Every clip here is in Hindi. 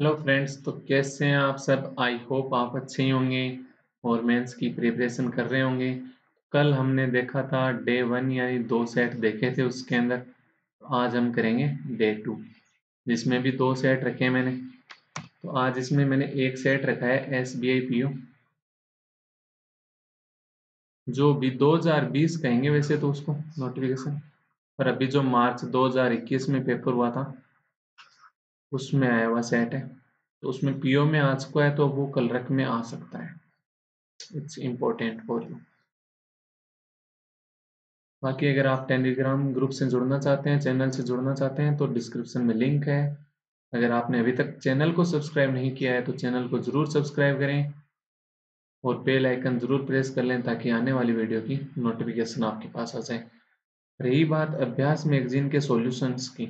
हेलो फ्रेंड्स तो कैसे हैं आप सब? आई होप आप अच्छे ही होंगे और मेंस की प्रिपरेशन कर रहे होंगे। कल हमने देखा था डे वन यानी दो सेट देखे थे उसके अंदर। आज हम करेंगे डे टू जिसमें भी दो सेट रखे मैंने। तो आज इसमें मैंने एक सेट रखा है S B I P O जो भी 2020 कहेंगे वैसे तो उसको नोटिफिकेशन पर अभी जो मार्च 2021 में पेपर हुआ था उसमें आया हुआ सेट है। तो उसमें पीओ में आ चुका है तो वो कलरक में आ सकता है। इट्स इम्पोर्टेंट फॉर यू बाकी अगर आप टेलीग्राम ग्रुप से जुड़ना चाहते हैं चैनल से जुड़ना चाहते हैं तो डिस्क्रिप्शन में लिंक है। अगर आपने अभी तक चैनल को सब्सक्राइब नहीं किया है तो चैनल को ज़रूर सब्सक्राइब करें। और बेल आइकन ज़रूर प्रेस कर लें ताकि आने वाली वीडियो की नोटिफिकेशन आपके पास आ जाए। रही बात अभ्यास मैगजीन के सॉल्यूशंस की।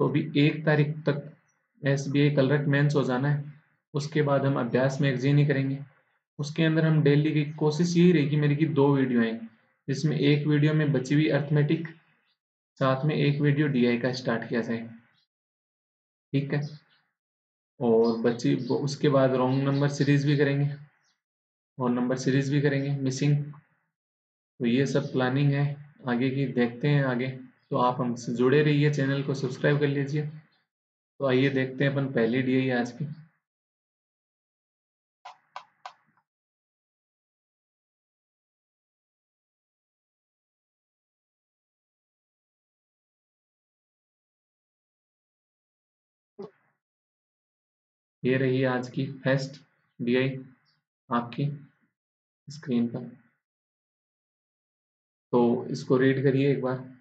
तो अभी एक तारीख तक S B I clerk mains हो जाना है। उसके बाद हम अभ्यास में मैगजीन ही करेंगे। उसके अंदर हम डेली की कोशिश यही रहेगी, मेरी की दो वीडियो आएँगी जिसमें एक वीडियो में बची हुई अर्थमेटिक साथ में एक वीडियो डीआई का स्टार्ट किया जाए। ठीक है? और बच्ची उसके बाद रॉन्ग नंबर सीरीज़ भी करेंगे। और नंबर सीरीज़ भी करेंगे मिसिंग तो ये सब प्लानिंग है। आगे की देखते हैं आगे। तो आप हमसे जुड़े रहिए, चैनल को सब्सक्राइब कर लीजिए। तो आइए देखते हैं अपन पहली डी आज की। ये रही आज की फ़र्स्ट डीआई आपकी स्क्रीन पर। तो इसको रीड करिए एक बार।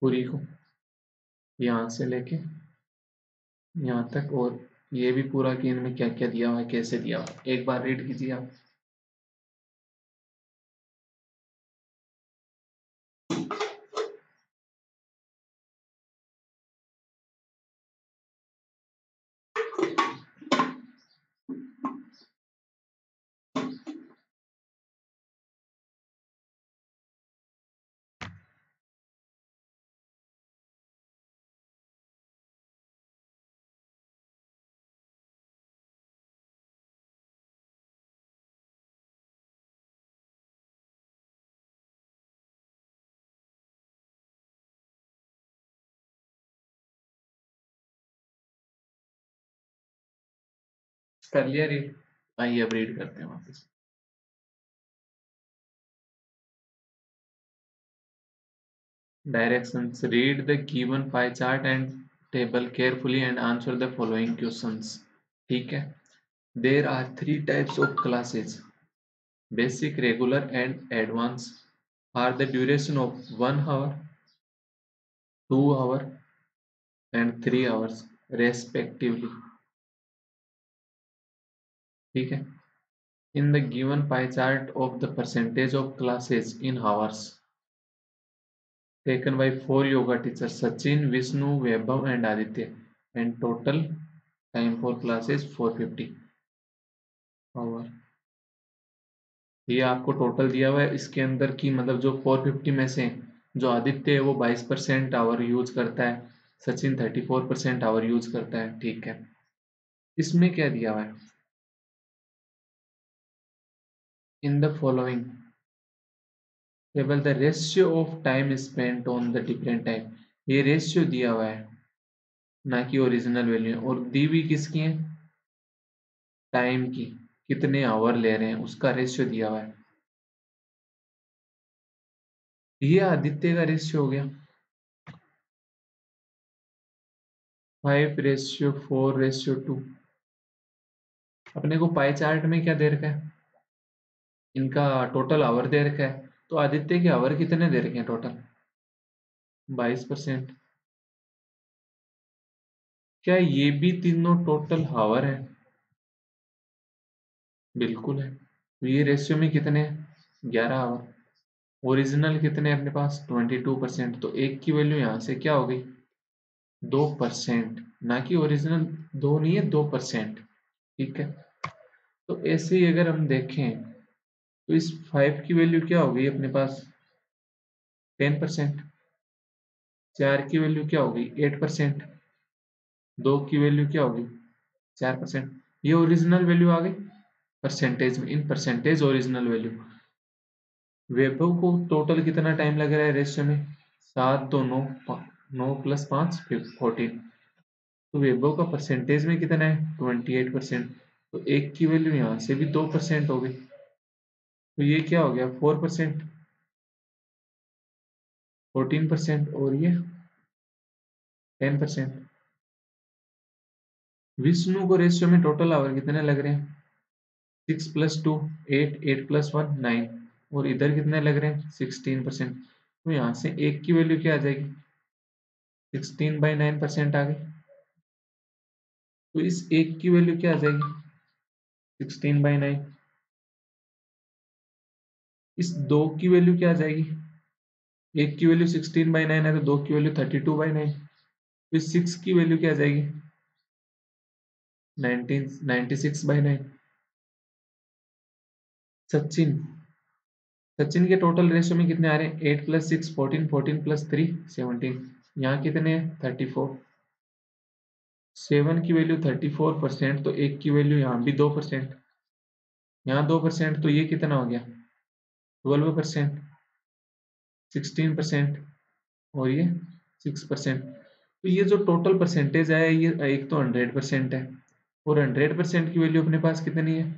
पूरी को यहाँ से लेके यहाँ तक और ये भी पूरा कि इनमें क्या क्या दिया हुआ है, कैसे दिया हुआ है। एक बार रीड कीजिए आप। कर लिया रीड आइए अब रीड करते हैं वापस। Direction read the given five chart and table carefully and answer the following question ठीक है? There are three types of classes basic regular and advance are the duration of one hour two hour and three hours respectively ठीक है? In the given pie chart of the percentage of classes in hours taken by four yoga teacher Sachin Vishnu Vaibhav and Aditya and total time for classes four fifty hour ये आपको टोटल दिया हुआ है। इसके अंदर की मतलब जो 450 में से जो आदित्य है, वो 22 परसेंट आवर यूज़ करता है। सचिन 34 परसेंट आवर यूज़ करता है। ठीक है? इसमें क्या दिया हुआ है? In the following. Table, the ratio of time spent on the different type. ये रेशियो दिया हुआ है, ना कि ओरिजिनल वैल्यू और दी हुई किसकी है? टाइम की। कितने आवर ले रहे हैं, उसका रेशियो दिया हुआ है। ये आदित्य का रेशियो हो गया। Five ratio four ratio two अपने को पाई चार्ट में क्या दे रखा है? इनका टोटल आवर दे रखा है। तो आदित्य के आवर कितने दे रखे हैं टोटल बाईस परसेंट। क्या ये भी तीनों टोटल हावर है? बिल्कुल है। तो ये रेशियो में कितने ग्यारह आवर ओरिजिनल कितने अपने पास? Twenty two percent. तो एक की वैल्यू यहाँ से क्या हो गई? दो परसेंट। ना कि ओरिजिनल दो नहीं है, दो परसेंट। ठीक है? तो ऐसे ही अगर हम देखें तो इस फाइव की वैल्यू क्या हो गई अपने पास? टेन परसेंट चार की वैल्यू क्या हो गई? एट परसेंट दो की वैल्यू क्या होगी चार परसेंट ये ओरिजिनल वैल्यू आ गई? परसेंटेज में। In percentage original value Vaibhav को टोटल कितना टाइम लग रहा है रेशियो में? सात, दो, नौ नौ प्लस पाँच फोर्टीन तो वैभव का परसेंटेज में कितना है? ट्वेंटी एट परसेंट तो एक की वैल्यू यहाँ से भी दो परसेंट हो गई। तो ये क्या हो गया? फोर परसेंट फोर्टीन परसेंट और ये टेन परसेंट विष्णु को रेशियो में टोटल आवर कितने लग रहे हैं? Six plus two eight eight plus one nine और इधर कितने लग रहे हैं? सिक्सटीन परसेंट तो यहाँ से एक की वैल्यू क्या आ जाएगी? सिक्सटीन बाई नाइन परसेंट आ गई. तो इस एक की वैल्यू क्या आ जाएगी? सिक्सटीन बाई नाइन इस दो की वैल्यू क्या आ जाएगी? एक की वैल्यू सिक्सटीन बाई नाइन है तो दो की value thirty two by nine. इस सिक्स की वैल्यू क्या आ जाएगी? Nineteen, ninety six by nine. Sachin Sachin के टोटल रेशियो में कितने आ रहे हैं? Eight plus six, fourteen fourteen plus three, seventeen. यहाँ कितने हैं? Thirty four. सेवन की वैल्यू थर्टी फोर परसेंट तो एक की वैल्यू यहाँ भी दो परसेंट। यहाँ दो परसेंट तो ये कितना हो गया? ट्वेल्व परसेंट सिक्सटीन परसेंट और ये सिक्स परसेंट तो ये जो टोटल परसेंटेज आया ये एक तो हंड्रेड परसेंट है और हंड्रेड परसेंट की वैल्यू अपने पास कितनी है?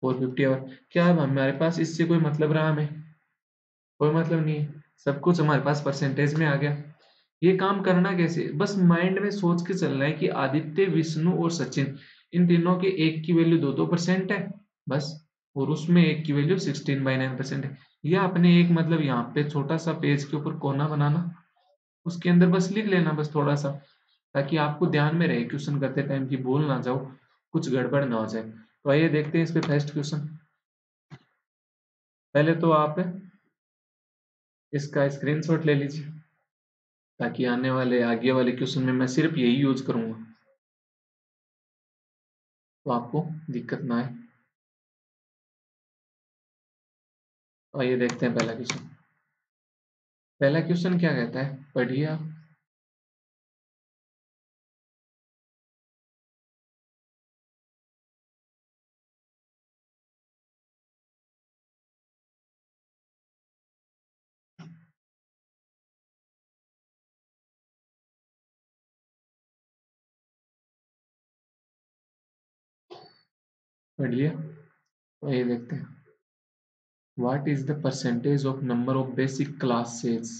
फोर फिफ्टी आवर क्या अब हमारे पास इससे कोई मतलब रहा हमें? कोई मतलब नहीं है। सब कुछ हमारे पास परसेंटेज में आ गया। ये काम करना कैसे? बस माइंड में सोच के चलना है कि आदित्य, विष्णु और सचिन, इन तीनों के एक की वैल्यू दो दो परसेंट है। बस। और उसमें एक की value sixteen by nine percent है। या आपने एक मतलब यहाँ पे छोटा सा पेज के ऊपर कोना बनाना, उसके अंदर बस लिख लेना बस थोड़ा सा, ताकि आपको ध्यान में रहे क्वेश्चन करते टाइम की भूल ना जाओ, कुछ गड़बड़ ना हो जाए। तो आइए देखते हैं इस पे फ़र्स्ट क्वेश्चन पहले तो आप इसका स्क्रीनशॉट ले लीजिए, ताकि आने वाले, आगे वाले क्वेश्चन में मैं सिर्फ़ यही यूज़ करूँगा। तो आपको दिक्कत ना आए। तो आइए देखते हैं पहला क्वेश्चन पहला क्वेश्चन क्या कहता है? पढ़िए आप पढ़ लिया ये देखते हैं। What is the percentage of number of basic class sales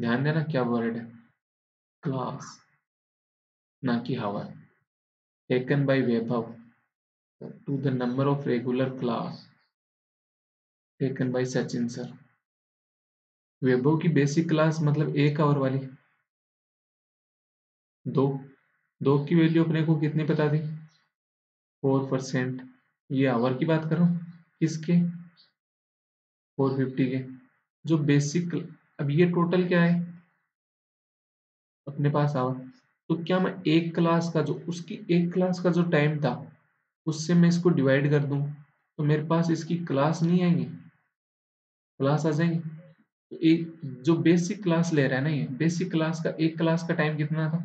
ध्यान देना क्या वर्ड है? क्लास ना कि hour taken by Vaibhav. To the number of regular class taken by Sachin sir Vaibhav की बेसिक क्लास मतलब एक आवर वाली. दो. दो की वैल्यू अपने को कितनी पता थी फोर परसेंट ये आवर की बात करो किसके? फोर फिफ्टी के। जो बेसिक अब ये टोटल क्या है? अपने पास आवर तो क्या मैं एक क्लास का जो, उसकी एक क्लास का जो टाइम था, उससे मैं इसको डिवाइड कर दूँ? तो मेरे पास इसकी क्लास नहीं आएँगे। क्लास आ जाएँगे। तो एक, जो बेसिक क्लास ले रहा है ना ये बेसिक क्लास का एक क्लास का टाइम कितना था?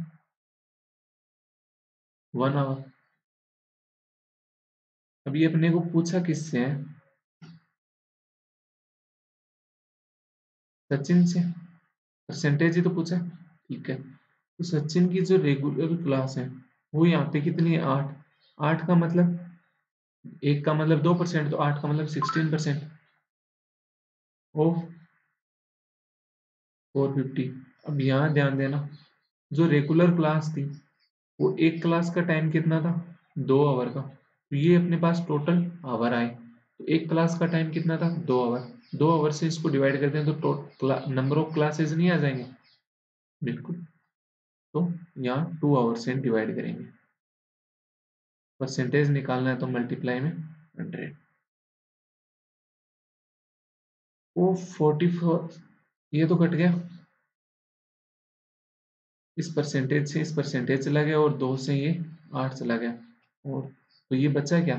वन आवर अब ये अपने को पूछा किससे है? सचिन से? परसेंटेज ही तो पूछा ठीक है। तो सचिन की जो रेगुलर क्लास है, वो यहाँ पे कितनी है? आठ। आठ का मतलब? एक का मतलब दो परसेंट तो आठ का मतलब sixteen percent of four fifty अब यहाँ ध्यान देना, जो रेगुलर क्लास थी, वो एक क्लास का टाइम कितना था? दो आवर का। तो ये अपने पास टोटल आवर आए। तो एक क्लास का टाइम कितना था? दो आवर दो आवर से इसको डिवाइड करते हैं तो नंबर ऑफ़ क्लासेस नहीं आ जाएँगे। बिल्कुल। तो यहाँ टू आवर से डिवाइड करेंगे। परसेंटेज निकालना है तो मल्टीप्लाई में हंड्रेड ओ फोर्टी फोर ये तो कट गया। इस परसेंटेज से इस परसेंटेज चला गया और दो से ये आठ चला गया। और तो ये बचा क्या?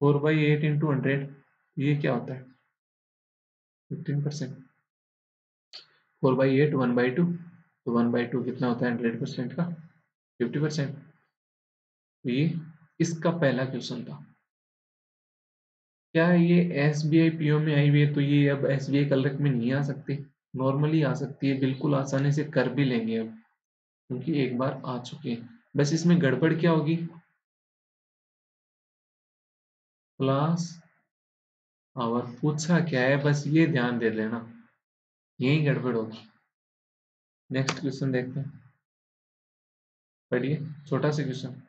Four by eight into hundred ये क्या होता है? Fifteen percent four by eight one by two तो वन बाई टू कितना होता है? हंड्रेड परसेंट का। फिफ्टी परसेंट तो ये इसका पहला क्वेश्चन था। क्या ये S B I P O में आई हुई है? तो ये अब एस बी आई कलरक में नहीं आ सकती। नॉर्मली आ सकती है, बिल्कुल आसानी से कर भी लेंगे अब। क्योंकि एक बार आ चुके हैं। बस इसमें गड़बड़ क्या होगी? क्लास और पूछा क्या है, बस ये ध्यान दे लेना। यही गड़बड़ होगी। नेक्स्ट क्वेश्चन देखते हैं। पढ़िए, छोटा सा question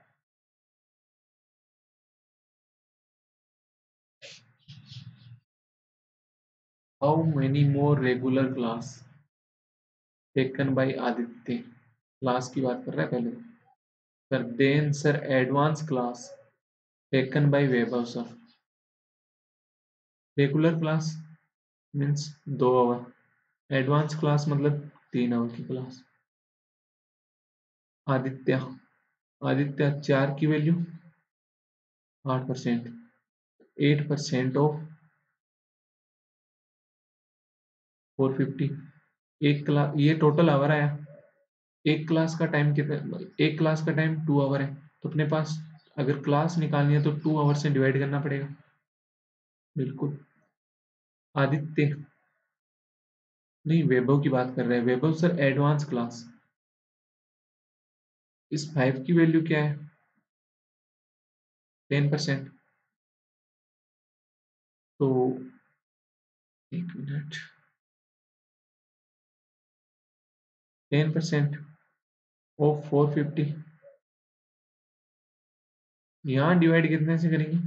how many more regular class taken by Aditya class की बात कर रहा है पहले। Sir then sir advance class taken by Vaibhav sir regular class means दो आवर एडवांस क्लास मतलब तीन आवर की क्लास आदित्य. आदित्य चार की वैल्यू आठ percent eight percent of four fifty एक क्लास ये टोटल आवर आया. एक क्लास का टाइम कितना, एक क्लास का टाइम टू आवर है. तो अपने पास अगर क्लास निकालनी है तो टू आवर से डिवाइड करना पड़ेगा. बिल्कुल। आदित्य। नहीं, वैभव की बात कर रहे हैं। वैभव सर एडवांस क्लास इस फाइव की वैल्यू क्या है? टेन परसेंट तो एक minute ten percent of four fifty यहाँ डिवाइड कितने से करेंगे?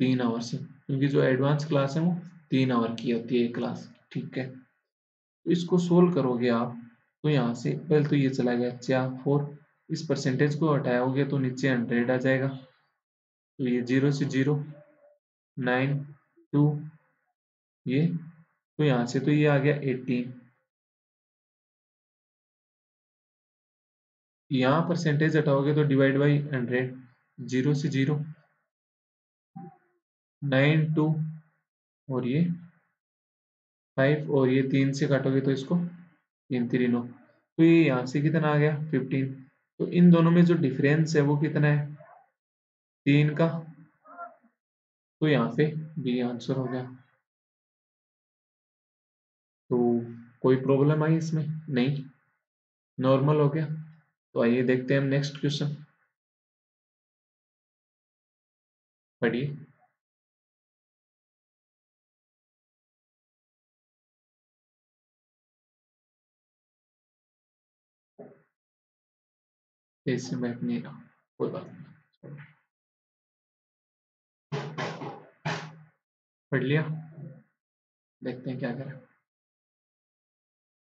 तीन आवर से क्योंकि जो एडवांस क्लास है वो तीन आवर की होती है क्लास ठीक है? तो इसको सोल्व करोगे आप तो यहाँ से पहले तो ये चला गया चार फोर इस परसेंटेज को हटाओगे तो नीचे हंड्रेड आ जाएगा। तो ये ज़ीरो से ज़ीरो नाइन टू ये तो यहाँ से तो ये आ गया एटीन यहाँ परसेंटेज हटाओगे तो डिवाइड बाई हंड्रेड ज़ीरो से ज़ीरो नाइन टू और ये फाइव और ये तीन से काटोगे तो इसको तीन तीन नौ। तो ये यहाँ से कितना आ गया? फिफ्टीन। तो इन दोनों में जो डिफरेंस है वो कितना है? तीन का। तो यहाँ पे बी आंसर हो गया। तो कोई प्रॉब्लम आई इसमें? नहीं। नॉर्मल हो गया। तो आइए देखते हैं हम नेक्स्ट क्वेश्चन पढ़िए। इससे बैठ नहीं रहा कोई बात नहीं पढ़ लिया? देखते हैं क्या करें।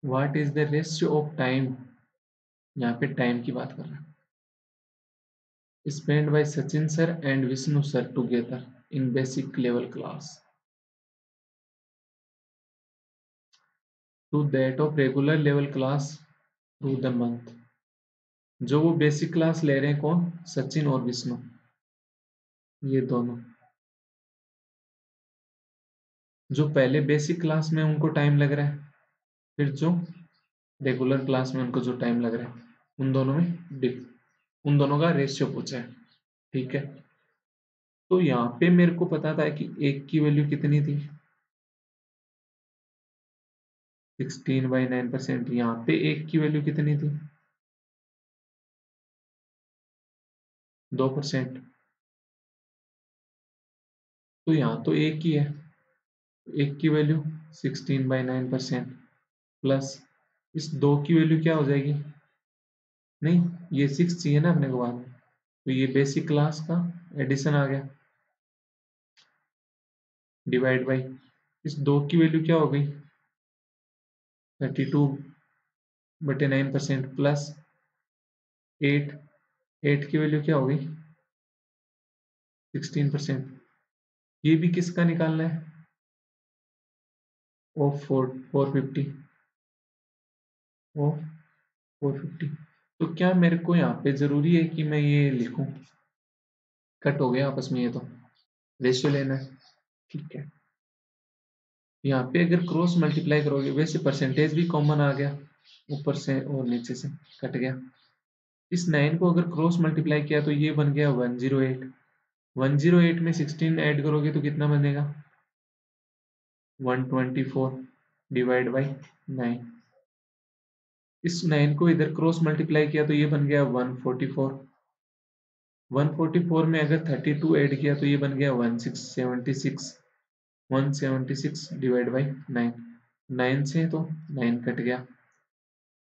What is the ratio of time यहाँ पे टाइम की बात कर रहे हैं। Spend by Sachin sir and Vishnu sir together in basic level class to that of regular level class through the month जो वो बेसिक क्लास ले रहे हैं कौन? सचिन और विष्णु। ये दोनों। जो पहले बेसिक क्लास में उनको टाइम लग रहा है, फिर जो रेगुलर क्लास में उनको जो टाइम लग रहा है, उन दोनों में डिफ उन दोनों का रेशियो पूछा है। ठीक है? तो यहाँ पे मेरे को पता था कि एक की वैल्यू कितनी थी? सिक्सटीन बाई नाइन परसेंट यहाँ पे एक की वैल्यू कितनी थी? दो परसेंट। तो यहाँ तो एक ही है। एक की value sixteen by nine percent plus इस दो की वैल्यू क्या हो जाएगी? नहीं, ये सिक्स चाहिए ना अपने को बाद में। तो ये बेसिक क्लास का एडिशन आ गया। डिवाइड बाई इस दो की वैल्यू क्या हो गई? थर्टी टू बटे nine percent plus eight eight की वैल्यू क्या होगी सिक्सटीन परसेंट। ये भी किसका निकालना है? O four four fifty O four fifty तो क्या मेरे को यहाँ पे ज़रूरी है कि मैं ये लिखूं? कट हो गया आपस में ये तो। रेशियो लेना है। ठीक है। यहाँ पे अगर क्रॉस मल्टीप्लाई करोगे, वैसे परसेंटेज भी कॉमन आ गया। ऊपर से और नीचे से। कट गया। इस नाइन को अगर क्रॉस मल्टीप्लाई किया तो ये बन गया one zero eight one zero eight में सिक्सटीन ऐड करोगे तो कितना बनेगा? One twenty four divide by nine इस नाइन को इधर क्रॉस मल्टीप्लाई किया तो ये बन गया one forty four one forty four में अगर थर्टी टू ऐड किया तो ये बन गया one six seventy six one seventy six divide by nine nine से तो नाइन कट गया।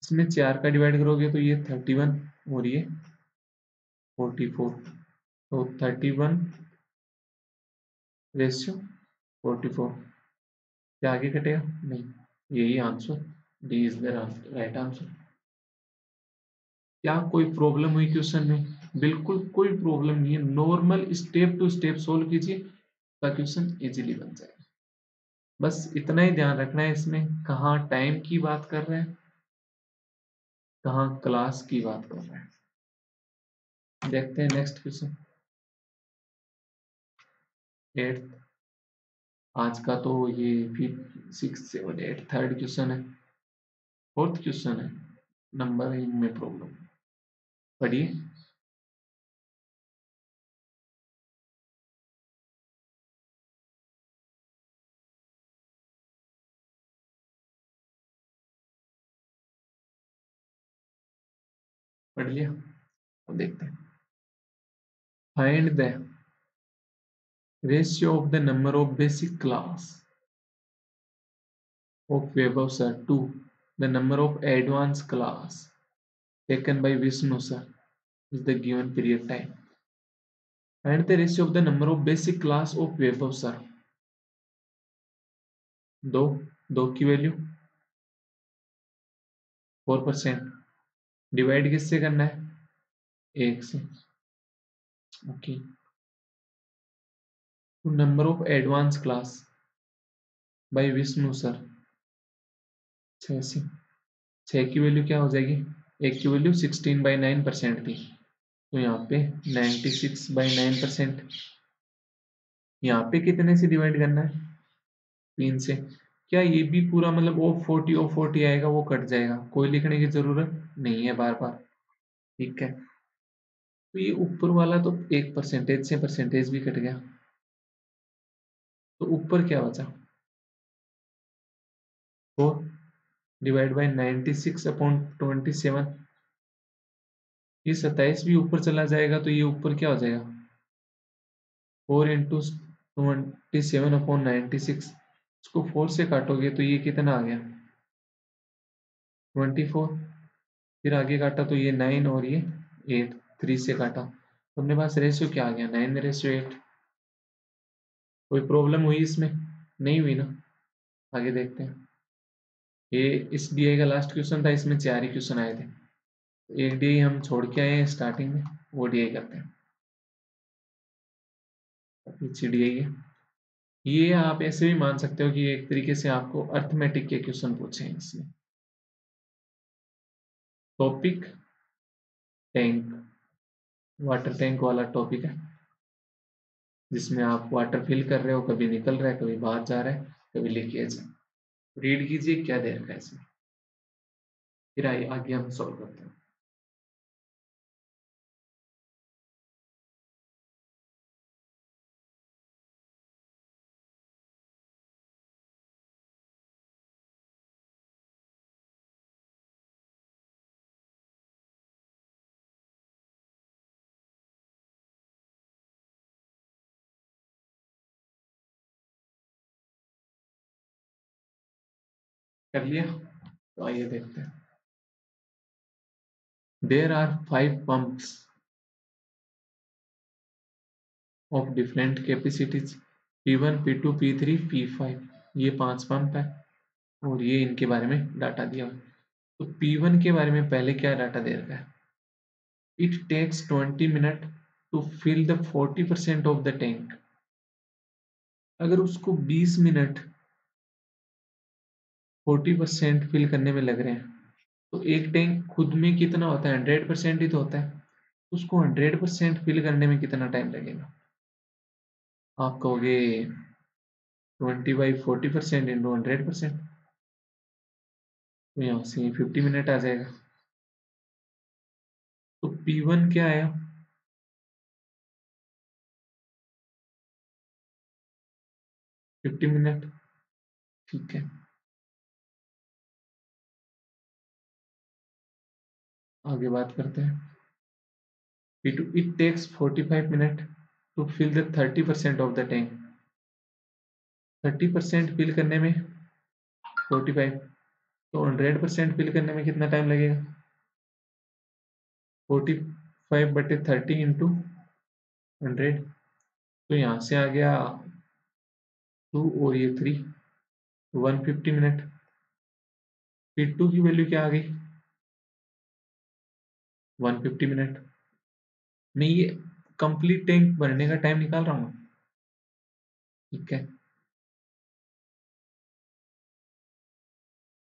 इसमें चार का डिवाइड करोगे तो ये थर्टी वन और ये फोर्टी फोर। तो thirty one. Ratio forty four. क्या आगे कटेगा? नहीं, यही answer. D is the right answer. क्या कोई प्रॉब्लम हुई क्वेश्चन में? बिल्कुल कोई प्रॉब्लम नहीं है। Normal step to step solve कीजिए, का क्वेश्चन इजीली बन जाएगा। बस इतना ही ध्यान रखना है इसमें। कहाँ टाइम की बात कर रहे हैं? कहाँ क्लास की बात कर रहे हैं? देखते हैं नेक्स्ट क्वेश्चन एट आज का तो ये fifth six seven eight third question है. फोर्थ क्वेश्चन है. नंबर में प्रॉब्लम पढ़िए. पढ़ लिया, अब देखते हैं। Find the ratio of the number of basic class of Vaibhav sir to the number of advance class taken by Vishnu sir is the given period time find the ratio of the number of basic class of Vaibhav sir दो दो की वैल्यू फोर परसेंट डिवाइड किससे करना है? एक से। Okay number of advance class by Vishnu sir छः की वैल्यू क्या हो जाएगी? एक की value sixteen by nine percent थी। तो यहाँ पे ninety six by nine percent यहाँ पे कितने से डिवाइड करना है? तीन से। क्या ये भी पूरा मतलब ओ फोर्टी ओ फोर्टी आएगा, वो कट जाएगा? कोई लिखने की ज़रूरत नहीं है बार बार ठीक है। तो ये ऊपर वाला तो एक परसेंटेज से परसेंटेज भी कट गया। तो ऊपर क्या बचा? Four divide by ninety six upon twenty seven ये सत्ताईस भी ऊपर चला जाएगा तो ये ऊपर क्या हो जाएगा? Four into twenty seven upon ninety six इसको फोर से काटोगे तो ये कितना आ गया? Twenty four. फिर आगे काटा तो ये नाइन और ये एट। थ्री से काटा। तो अपने पास रेशियो क्या आ गया? नाइन रेशियो एट कोई प्रॉब्लम हुई इसमें? नहीं हुई ना। आगे देखते हैं। ये इस डी का लास्ट क्वेश्चन था, इसमें चार ही क्वेश्चन आए थे। एक डी हम छोड़ के आए हैं स्टार्टिंग में, वो डी करते हैं। पीछे डी है। ये आप ऐसे भी मान सकते हो कि एक तरीके से आपको अर्थमेटिक के क्वेश्चन पूछे हैं इसमें। टॉपिक टैंक वाटर टैंक वाला टॉपिक है, जिसमें आप वाटर फिल कर रहे हो, कभी निकल रहा है, कभी बाहर जा रहा है, कभी लीकेज है। रीड कीजिए, क्या दे रखा है इसमें? फिर आइए, आगे हम सॉल्व करते हैं। कर लिया? तो आइए देखते हैं। There are five pumps of different capacities P1, P2, P3, P5 ये पाँच पंप है और ये इनके बारे में डाटा दिया हुआ तो P1 के बारे में पहले क्या डाटा दे रखा है? It takes 20 minute to fill the 40 percent of the tank अगर उसको 20 मिनट फोर्टी परसेंट फिल करने में लग रहे हैं। तो एक टैंक खुद में कितना होता है? हंड्रेड परसेंट ही तो होता है। उसको हंड्रेड परसेंट फिल करने में कितना टाइम लगेगा? आप कहोगे twenty by forty percent into hundred percent यहाँ से फिफ्टी मिनट आ जाएगा। तो पी वन क्या आया? फिफ्टी मिनट ठीक है। आगे बात करते हैं। P two it takes forty five minute to fill the thirty percent of the tank thirty percent fill करने में फोर्टी फाइव तो हंड्रेड परसेंट फिल करने में कितना टाइम लगेगा? फोर्टी फाइव बटे थर्टी इंटू हंड्रेड तो यहाँ से आ गया टू और ये थ्री वन फिफ्टी मिनट फिर टू की वैल्यू क्या आ गई? One fifty minute. मैं ये कंप्लीट टैंक भरने का टाइम निकाल रहा हूँ। ठीक है?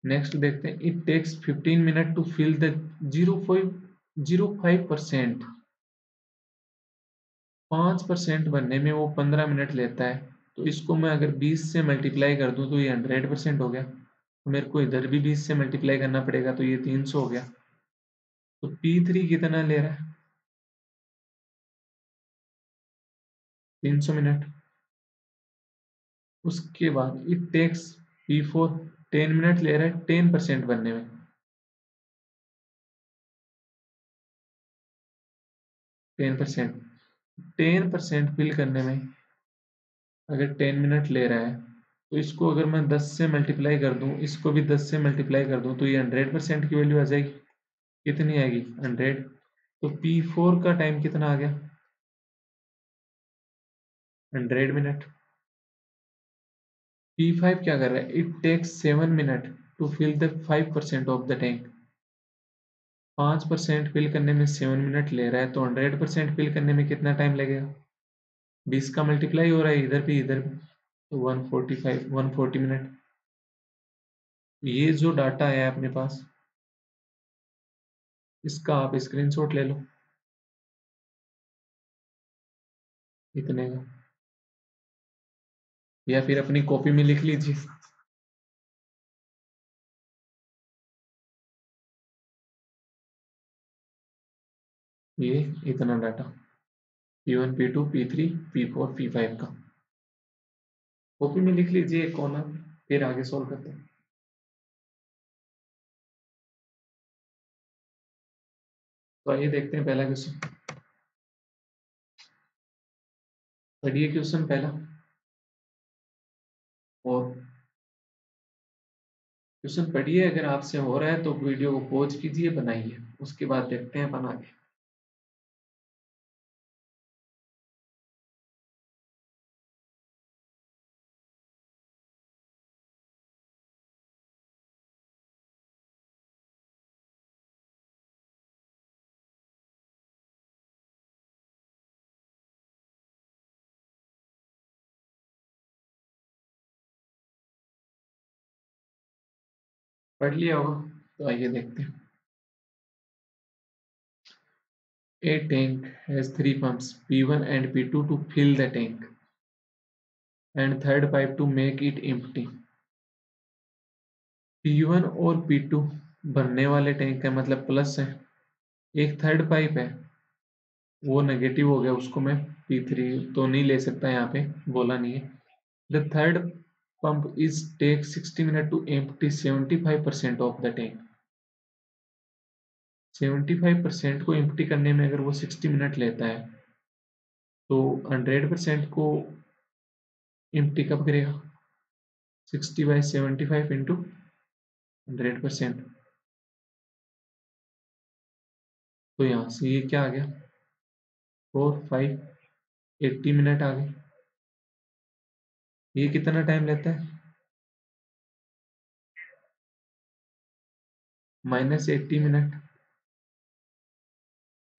नेक्स्ट देखते हैं। It takes 15 minute to fill the zero five zero five percent पाँच परसेंट बनने में वो पंद्रह मिनट लेता है। तो इसको मैं अगर बीस से मल्टीप्लाई कर दूँ तो ये हंड्रेड परसेंट हो गया। तो मेरे को इधर भी बीस से मल्टीप्लाई करना पड़ेगा तो ये तीन सौ हो गया। तो पी थ्री कितना ले रहा है? तीन सौ मिनट। उसके बाद it takes P four ten minute ले रहा है टेन परसेंट बनने में। Ten percent ten percent fill करने में अगर टेन मिनट ले रहा है तो इसको अगर मैं दस से मल्टीप्लाई कर दूँ, इसको भी दस से मल्टीप्लाई कर दूँ तो ये हंड्रेड परसेंट की वैल्यू आ जाएगी। कितनी आएगी? हंड्रेड। तो पी फोर का टाइम कितना आ गया? Hundred minute. P5 क्या कर रहा है? It takes seven minute to fill the five percent of the tank पाँच परसेंट फिल करने में सेवन मिनट ले रहा है तो हंड्रेड परसेंट फिल करने में कितना टाइम लगेगा? बीस का मल्टीप्लाई हो रहा है, इधर भी इधर भी। तो one forty five one forty minute ये जो डाटा है अपने पास इसका आप स्क्रीनशॉट ले लो। इतने का या फिर अपनी कॉपी में लिख लीजिए। ये इतना data P one P two P three P four P five का। कॉपी में लिख लीजिए कॉलम फिर आगे सॉल्व करते हैं। तो आइए देखते हैं पहला क्वेश्चन पढ़िए क्वेश्चन पहला. और क्वेश्चन पढ़िए, अगर आपसे हो रहा है तो वीडियो को पॉज कीजिए, बनाइए, उसके बाद देखते हैं बना के पढ़ लिया होगा तो आइए देखते हैं। A tank has three pumps P1 and P2 to fill the tank, and third pipe to make it empty. P1 और P2 भरने वाले टैंक है मतलब प्लस है। एक थर्ड पाइप है, वो नेगेटिव हो गया, उसको मैं P3 तो नहीं ले सकता यहाँ पे, बोला नहीं है। The third pump is take 60 minute to empty 75% of the tank. 75% को एम्प्टी करने में अगर वो 60 मिनट लेता है तो 100% को एम्प्टी कब करेगा? 60 by seventy five into hundred तो यहाँ से ये क्या आ गया? फोर फाइव एट्टी मिनट आ गए। ये कितना टाइम लेता है? माइनस एट्टी मिनट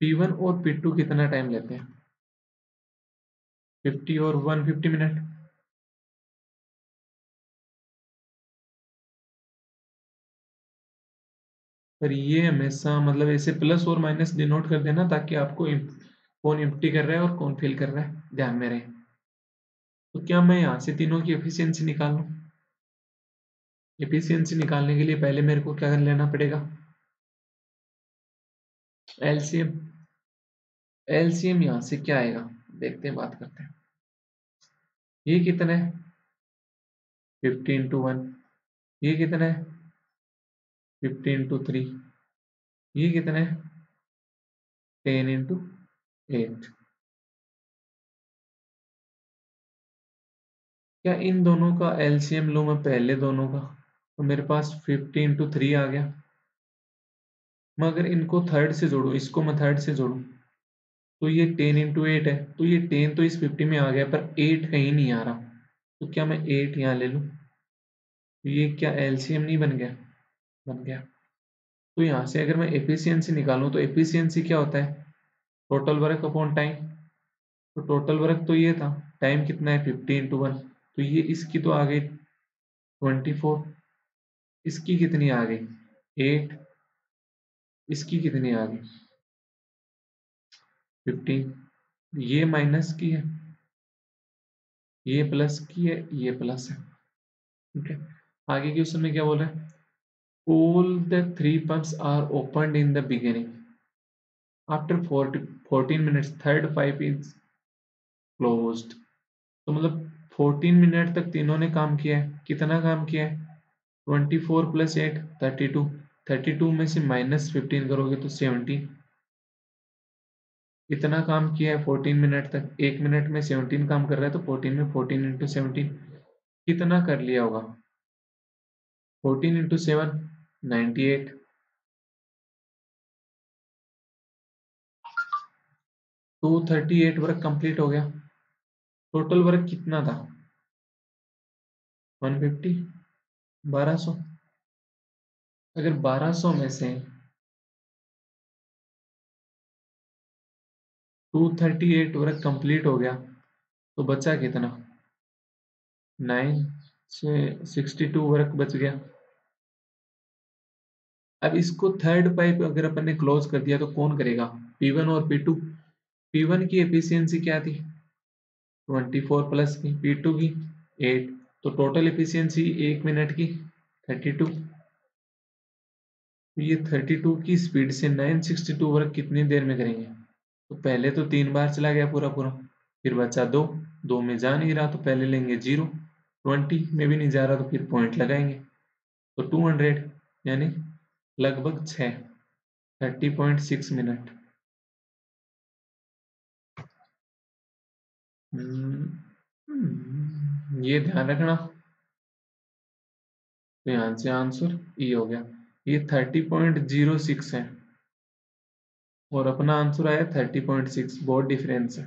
P1 और P2 कितना टाइम लेते हैं? 50 और 150 मिनट पर ये हमेशा मतलब ऐसे प्लस और माइनस डिनोट कर देना ताकि आपको कौन एम्प्टी कर रहा है और कौन फिल कर रहा है। ध्यान में रहे। तो क्या मैं यहाँ से तीनों की एफिशिएंसी निकाल? लूँ एफिशिएंसी निकालने के लिए पहले मेरे को क्या कर लेना पड़ेगा? एलसीएम एलसीएम यहाँ से क्या आएगा? देखते हैं, बात करते हैं। ये कितना है? फिफ्टीन टू वन ये कितना है? फिफ्टीन टू थ्री ये कितना है? टेन इंटू एट क्या इन दोनों का एलसीएम लू मैं पहले दोनों का? तो मेरे पास फिफ्टी इंटू थ्री आ गया। मैं अगर इनको थर्ड से जोड़ू, इसको मैं थर्ड से जोड़ू तो ये टेन इंटू एट है। तो ये टेन तो इस फिफ्टी में आ गया, पर एट कहीं नहीं आ रहा। तो क्या मैं एट यहाँ ले लूँ? तो ये क्या एलसीएम नहीं बन गया? बन गया। तो यहाँ से अगर मैं एफिशिएंसी निकालूं तो एफिशिएंसी क्या होता है? टोटल वर्क अपॉन टाइम तो टोटल वर्क तो ये था। टाइम कितना है? फिफ्टी इंटू वन तो ये इसकी तो आ गई ट्वेंटी फोर। इसकी कितनी आ गई? एट। इसकी कितनी आ गई? फिफ्टीन। ये माइनस की है। ये प्लस की है ये प्लस है। ठीक है? आगे क्वेश्चन में क्या बोल रहा है? All the three pumps are opened in the beginning. After 40, 14 minutes third pipe is closed. तो मतलब 14 मिनट तक तीनों ने काम किया है। कितना काम किया है? 24 plus eight thirty two thirty two में से माइनस फिफ्टीन करोगे तो 70 इतना काम किया है 14 मिनट तक। एक मिनट में 17 काम कर रहा है तो 14 में 14 इंटू सेवनटीन कितना कर लिया होगा? 14 इंटू सेवन 98 238 वर्क कंप्लीट हो गया। टोटल वर्क कितना था? 150 1200 अगर 1200 में से 238 वर्क कंप्लीट हो गया तो बचा कितना? 9 से 62 वर्क बच गया। अब इसको थर्ड पाइप अगर अपन ने क्लोज कर दिया तो कौन करेगा? P1 और P2 P1 की एफिशिएंसी क्या थी? 24 प्लस की P2 की 8 तो टोटल एफिशिएंसी एक मिनट की 32 तो ये 32 की स्पीड से 962 वर्क कितनी देर में करेंगे? तो पहले तो तीन बार चला गया पूरा पूरा, फिर बचा दो दो में जा नहीं रहा तो पहले लेंगे ज़ीरो ट्वेंटी में भी नहीं जा रहा तो फिर पॉइंट लगाएँगे। तो टू हंड्रेड यानी लगभग छ थर्टी पॉइंट सिक्स मिनट हम्म, ये ध्यान रखना। तो यहाँ से आंसर ई हो गया। ये थर्टी पॉइंट ज़ीरो सिक्स है। और अपना आंसर आया थर्टी पॉइंट सिक्स बहुत डिफरेंस है।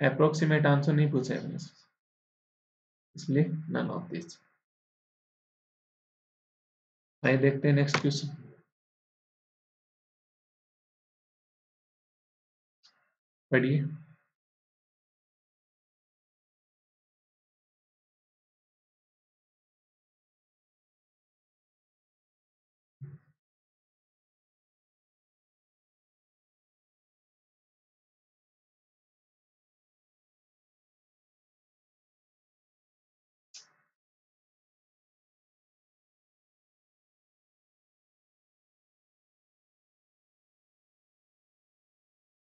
अप्रोक्सीमेट आंसर नहीं पूछा है इसलिए नन ऑफ़ दिस आइए देखते हैं नेक्स्ट क्वेश्चन पढ़िए।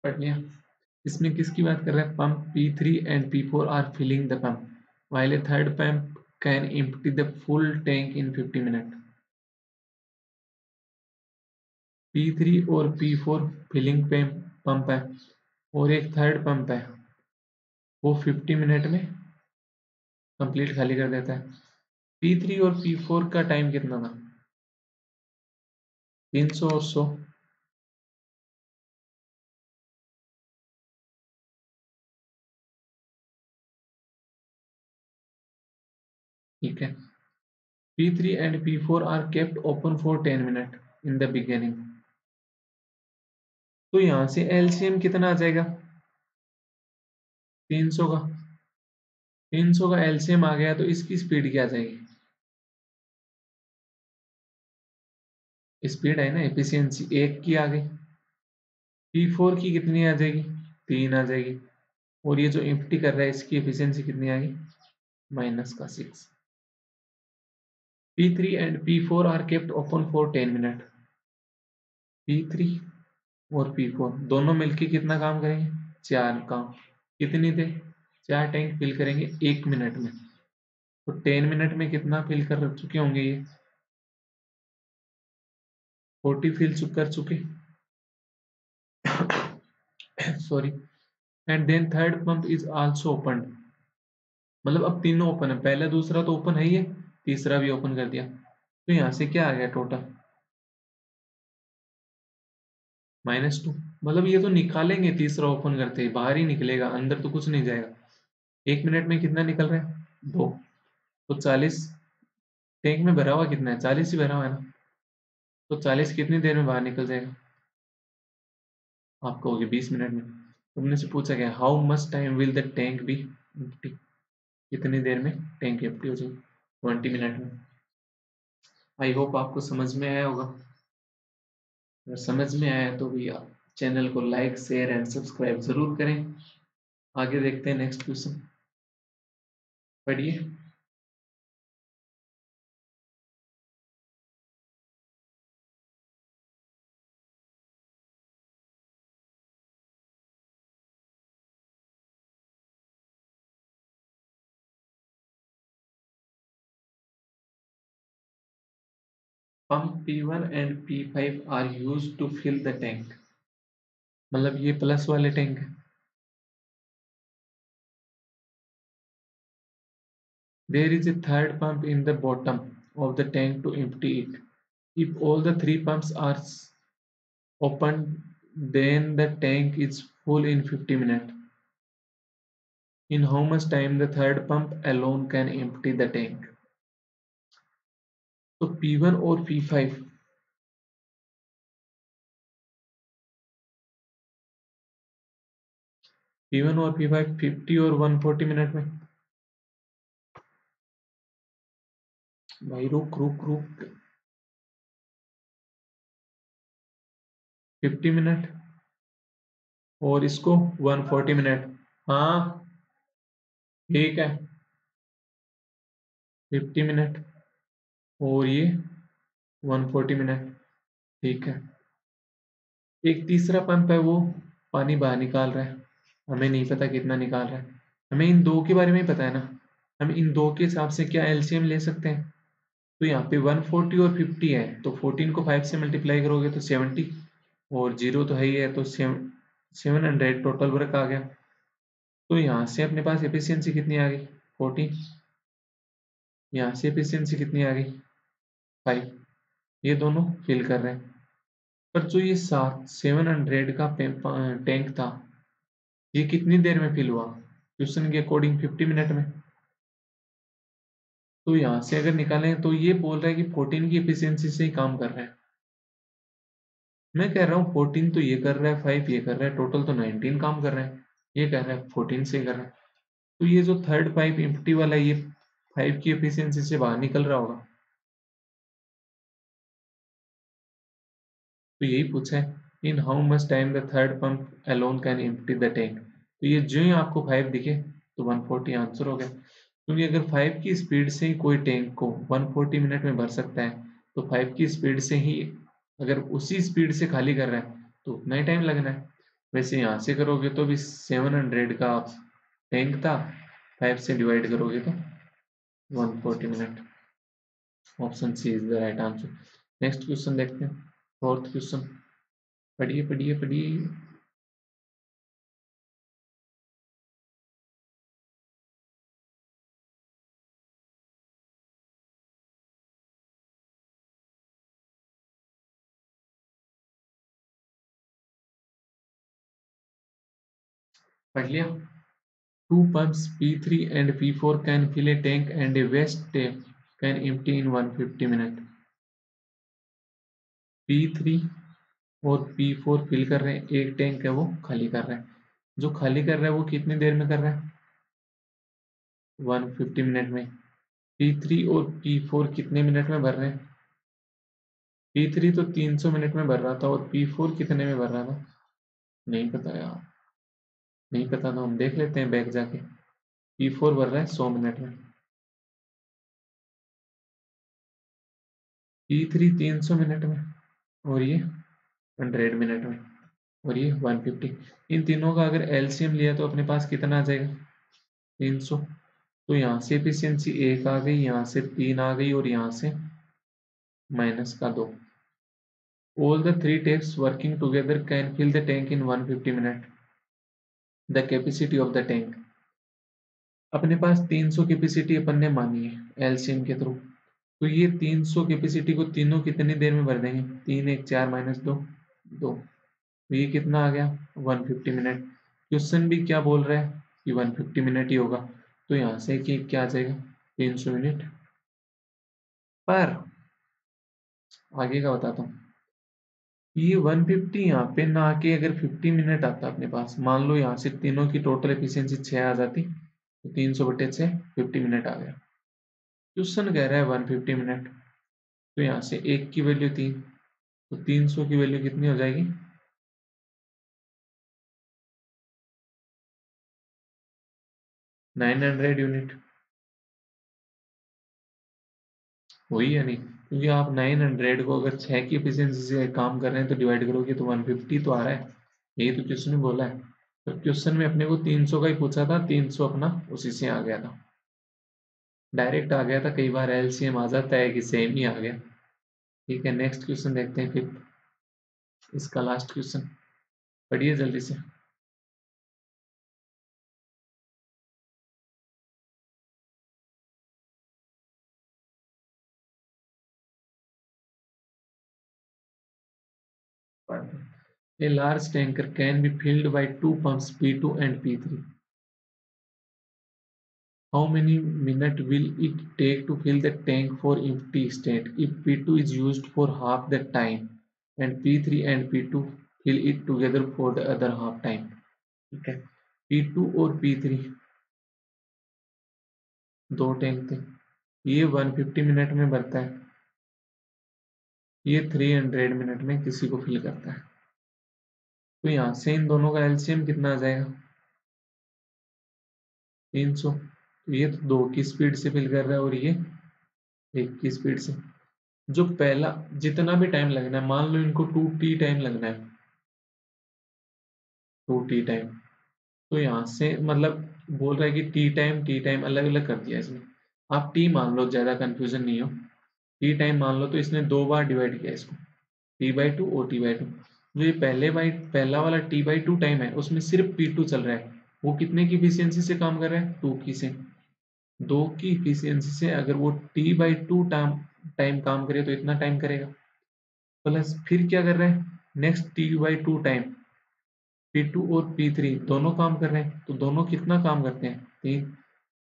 पढ़ लिया। इसमें किसकी बात कर रहे हैं? Pump P three and P four are filling the while a third pump can empty the full tank in fifty minute P और पी फोर फिलिंग पंप है, और एक थर्ड पंप है, वो फिफ्टी मिनट में कंप्लीट खाली कर देता है। पी और पी का टाइम कितना था? तीन सौ और सौ। ठीक है। P3 and P4 are kept open for 10 minutes in the beginning. तो यहाँ से एलसीएम कितना आ जाएगा? 300 का। 300 का एलसीएम आ गया तो इसकी स्पीड क्या आ जाएगी? स्पीड है ना एफिशिएंसी एक की आ गई। P4 की कितनी आ जाएगी? तीन आ जाएगी। और ये जो एम्प्टी कर रहा है, इसकी एफिशिएंसी कितनी आ गई? माइनस का six P3 and P4 are kept open for 10 minute P3 और P4 दोनों मिलके कितना काम करेंगे? चार काम। कितनी देर? चार टैंक फिल करेंगे एक मिनट में। तो टेन मिनट में कितना फिल कर चुके होंगे ये? फोर्टी फिल कर चुके। Sorry and then third pump is also open मतलब अब तीनों ओपन है। पहला, दूसरा तो ओपन है ही है। तीसरा भी ओपन कर दिया। तो यहाँ से क्या आ गया टोटल माइनस टू मतलब ये तो निकालेंगे तीसरा ओपन करते ही, बाहर ही निकलेगा, अंदर तो कुछ नहीं जाएगा। एक मिनट में कितना निकल रहा है? दो। तो चालीस। टैंक में भरा हुआ कितना है? चालीस ही भरा हुआ है ना। तो चालीस कितनी देर में बाहर निकल जाएगा? आप कहोगे बीस मिनट में। तुमने से पूछा गया how much time will the tank be कितनी देर में टैंक एम्प्टी हो जाएगी? ट्वेंटी मिनट में। आई होप आपको समझ में आया होगा। अगर समझ में आया तो भैया चैनल को लाइक शेयर एंड सब्सक्राइब ज़रूर करें। आगे देखते हैं नेक्स्ट क्वेश्चन पढ़िए। Pump P1 and P5 are used to fill the tank मतलब ये प्लस वाले टैंक है There is a third pump in the bottom of the tank to empty it. If all the three pumps are opened, then the tank is full in 50 minutes. In how much time the third pump alone can empty the tank? तो P1 और P5 P1 और P5 50 और 140 मिनट में। भाई रुक रुक रुक। 50 मिनट और इसको 140 मिनट हाँ ठीक है। 50 मिनट और ये 140 मिनट ठीक है। एक तीसरा पंप है, वो पानी बाहर निकाल रहा है। हमें नहीं पता कितना निकाल रहा है। हमें इन दो के बारे में ही पता है ना। हम इन दो के हिसाब से क्या एलसीएम ले सकते हैं? तो यहाँ पे 140 और 50 है तो 14 को 5 से मल्टीप्लाई करोगे तो 70 और ज़ीरो तो है ही है तो सेवन हंड्रेड टोटल वर्क आ गया। तो यहाँ से अपने पास एफिशिएंसी कितनी आ गई? 40 यहाँ से एफिशिएंसी कितनी आ गई? फाइव ये दोनों फिल कर रहे हैं। पर जो ये सात सेवन हंड्रेड का टैंक था, ये कितनी देर में फिल हुआ? क्वेश्चन के अकॉर्डिंग फिफ्टी मिनट में। तो यहाँ से अगर निकालें तो ये बोल रहा है कि फोर्टीन की एफिशिएंसी से ही काम कर रहा है। मैं कह रहा हूँ फोर्टीन तो ये कर रहा है फाइव ये कर रहा है टोटल तो नाइनटीन काम कर रहा है। ये कह रहा है फोर्टीन से कर रहा है। तो ये जो थर्ड पाइप इम्पटी वाला ये फाइव की एफिशिएंसी से बाहर निकल रहा होगा तो यही पूछा है in how much time the third pump alone can empty the tank तो ये जो ही आपको फाइव दिखे तो 140 आंसर हो गया। क्योंकि अगर फाइव की स्पीड से ही कोई टैंक को 140 मिनट में भर सकता है तो फाइव की स्पीड से ही अगर उसी स्पीड से खाली कर रहा है तो उतना ही टाइम लगना है। वैसे यहाँ से करोगे तो भी 700 का टैंक था फाइव से डिवाइड करोगे तो 140 minute option C is the right answer next question देखते हैं। फोर्थ क्वेश्चन पढ़िए पढ़िए पढ़िए। पढ़ लिया। Two pumps P three and P four can fill a tank and a waste can empty in 150 minute P3 और P4 फिल कर रहे हैं, एक टैंक है वो खाली कर रहे हैं। जो खाली कर रहा है वो कितनी देर में कर रहा है? 150 मिनट में। P3 और P4 कितने मिनट में भर रहे हैं? P3 तो 300 मिनट में भर रहा था और P4 कितने में भर रहा था? नहीं पता यार। नहीं पता था हम देख लेते हैं बैग जाके। पी फोर भर रहा है सौ मिनट में। पी थ्री तीन सौ मिनट में। और ये हंड्रेड मिनट में, और ये वन फिफ्टी। इन तीनों का अगर एलसीएम लिया तो अपने पास कितना आ जाएगा? तीन सौ। तो यहाँ से एफिशिएंसी एक आ गई, यहाँ से तीन आ गई और यहाँ से माइनस का दो। All the three taps working together can fill the tank in 150 minute the capacity of the tank अपने पास 300 कैपेसिटी अपन ने मानी है, एलसीएम के थ्रू तो ये 300 कैपेसिटी को तीनों कितनी देर में भर देंगे? तीन, एक, चार माइनस दो दो। तो ये कितना आ गया? 150 मिनट क्वेश्चन भी क्या बोल रहा है? कि 150 मिनट ही होगा। तो यहाँ से कि क्या आ जाएगा? 300 मिनट पर आगे का बताता हूँ। ये 150 फिफ्टी यहाँ पे ना आके अगर 50 मिनट आता अपने पास। मान लो यहाँ से तीनों की टोटल एफिशिएंसी छः आ जाती तो तीन सौ बटे छः फिफ्टी मिनट आ गया। क्वेश्चन कह रहा है 150 मिनट तो यहाँ से एक की वैल्यू तीन तो 300 की वैल्यू कितनी हो जाएगी? नाइन हंड्रेड यूनिट वही है नहीं? क्योंकि आप 900 को अगर छः की एफिशिएंसी से काम कर रहे हैं तो डिवाइड करोगे तो 150 तो आ रहा है। यही तो क्वेश्चन बोला है? तो क्वेश्चन में अपने को 300 का ही पूछा था 300 अपना उसी से आ गया था। डायरेक्ट आ गया था, कई बार एलसीएम आ जाता है कि सेम ही आ गया। ठीक है नेक्स्ट क्वेश्चन देखते हैं फिफ्थ इसका लास्ट क्वेश्चन पढ़िए जल्दी से। A large tanker can be filled by two pumps P2 and P3. How many minutes will it take to fill the tank for empty state if P2 is used for half the time and P3 and P2 fill it together for the other half time? है P2 और P3 दो टैंक थे ये 150 मिनट में भरता है ये 300 मिनट में किसी को फिल करता है तो यहाँ से इन दोनों का एलसीएम कितना आ जाएगा तीन सौ तो ये तो दो की स्पीड से फिल कर रहा है और ये एक की स्पीड से। जो पहला, जितना भी टाइम लगना है, मान लो इनको टू टी टाइम लगना है। टू टी टाइम तो यहाँ से मतलब बोल रहा है कि टी टाइम टी टाइम अलग अलग कर दिया इसने। आप टी मान लो, ज़्यादा कंफ्यूजन नहीं हो। टी टाइम मान लो तो इसने दो बार डिवाइड किया इसको। टी बाई टू और टी बाई टू जो ये पहले बाई पहला वाला टी बाई टू टाइम है, उसमें सिर्फ़ पी टू चल रहा है। वो कितने की इफिशियंसी से काम कर रहा है? टू की से। दो की इफिशियंसी से अगर वो T by two time time काम करे तो इतना टाइम करेगा। प्लस फिर क्या कर रहा है? Next T by two time P two और पी थ्री दोनों काम कर रहे हैं। तो दोनों कितना काम करते हैं? तीन।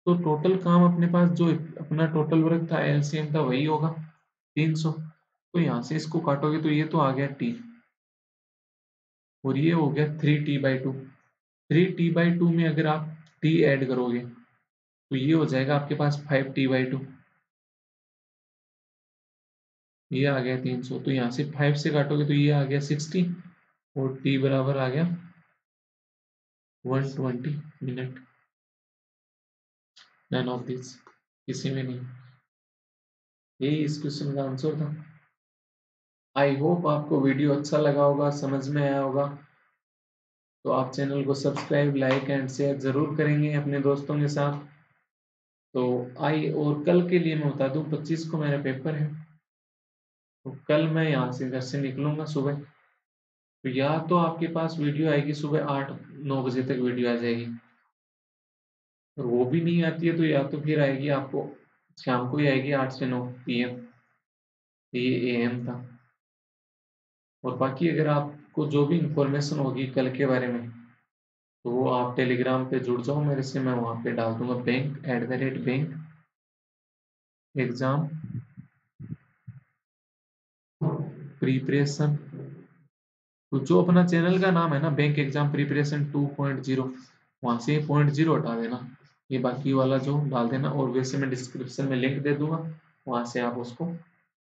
तो टोटल काम अपने पास जो अपना टोटल वर्क था एलसीएम था, वही होगा। तीन सौ। तो यहाँ से इसको काटोगे तो ये तो आ गया टी और ये हो गया three T by two three T by two में अगर आप टी ऐड करोगे तो ये हो जाएगा आपके पास फाइव टी बाई टू ये आ गया तीन सौ तो यहाँ से फाइव से काटोगे तो ये आ गया सिक्सटी और टी बराबर आ गया one twenty minute none of this किसी में नहीं. यही इस क्वेश्चन का आंसर था. आई होप आपको वीडियो अच्छा लगा होगा, समझ में आया होगा. तो आप चैनल को सब्सक्राइब लाइक एंड शेयर ज़रूर करेंगे अपने दोस्तों के साथ. तो आई, और कल के लिए मैं बता दूँ 25 को मेरा पेपर है। तो कल मैं यहाँ से घर से निकलूँगा सुबह। तो या तो आपके पास वीडियो आएगी सुबह आठ, नौ बजे तक वीडियो आ जाएगी। और वो भी नहीं आती है तो या तो फिर आएगी आपको, शाम को ही आएगी आठ से नौ पी एम ये ए एम था। और बाकी अगर आपको जो भी इंफॉर्मेशन होगी कल के बारे में तो वो आप टेलीग्राम पे जुड़ जाओ मेरे से, मैं वहाँ पे डाल दूँगा bank at the rate bank exam preparation तो जो अपना चैनल का नाम है ना बैंक एग्ज़ाम प्रिपरेशन 2.0 वहाँ से पॉइंट ज़ीरो हटा देना। ये बाकी वाला जो डाल देना, और वैसे मैं डिस्क्रिप्शन में लिंक दे दूँगा, वहाँ से आप उसको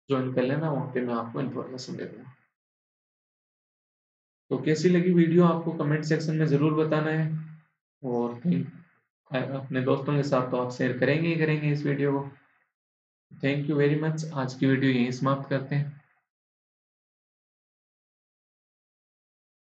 ज्वाइन कर लेना, वहाँ पे मैं आपको इन्फॉर्मेशन दे दूँगा। तो कैसी लगी वीडियो? आपको कमेंट सेक्शन में ज़रूर बताना है। और अपने दोस्तों के साथ तो आप शेयर करेंगे ही करेंगे इस वीडियो को। थैंक यू वेरी मच आज की वीडियो यहीं समाप्त करते हैं।